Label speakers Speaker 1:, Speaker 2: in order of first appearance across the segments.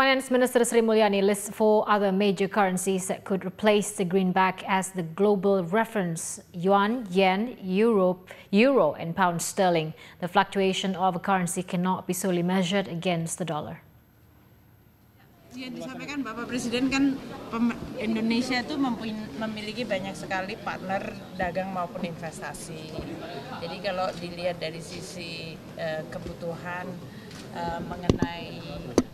Speaker 1: Finance Minister Sri Mulyani lists four other major currencies that could replace the greenback as the global reference yuan, yen, euro, euro, and pound sterling. The fluctuation of a currency cannot be solely measured against the dollar.
Speaker 2: Yang disampaikan Bapak Presiden kan Indonesia itu memiliki banyak sekali partner dagang maupun investasi. Jadi kalau dilihat dari sisi uh, kebutuhan uh, mengenai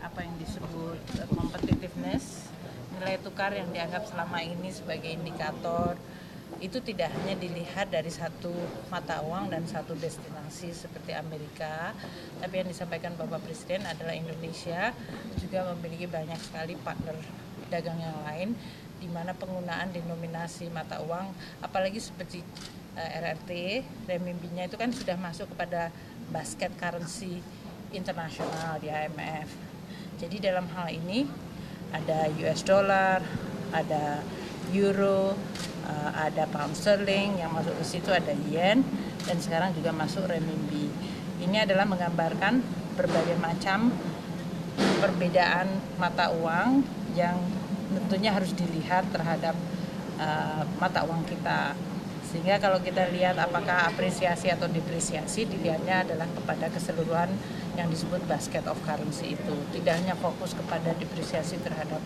Speaker 2: apa yang disebut competitiveness, nilai tukar yang dianggap selama ini sebagai indikator itu tidak hanya dilihat dari satu mata uang dan satu destinasi seperti Amerika, tapi yang disampaikan Bapak Presiden adalah Indonesia juga memiliki banyak sekali partner dagang yang lain di mana penggunaan denominasi mata uang apalagi seperti eh, RRT, renminbinya itu kan sudah masuk kepada basket currency internasional di IMF. Jadi dalam hal ini ada US dollar, ada euro, uh, ada pound sterling yang masuk ke situ ada yen dan sekarang juga masuk renminbi. Ini adalah menggambarkan berbagai macam perbedaan mata uang yang tentunya harus dilihat terhadap uh, mata uang kita. Sehingga kalau kita lihat apakah apresiasi atau depresiasi dilihatnya adalah kepada keseluruhan yang disebut basket of currency itu. Tidak hanya fokus kepada depresiasi terhadap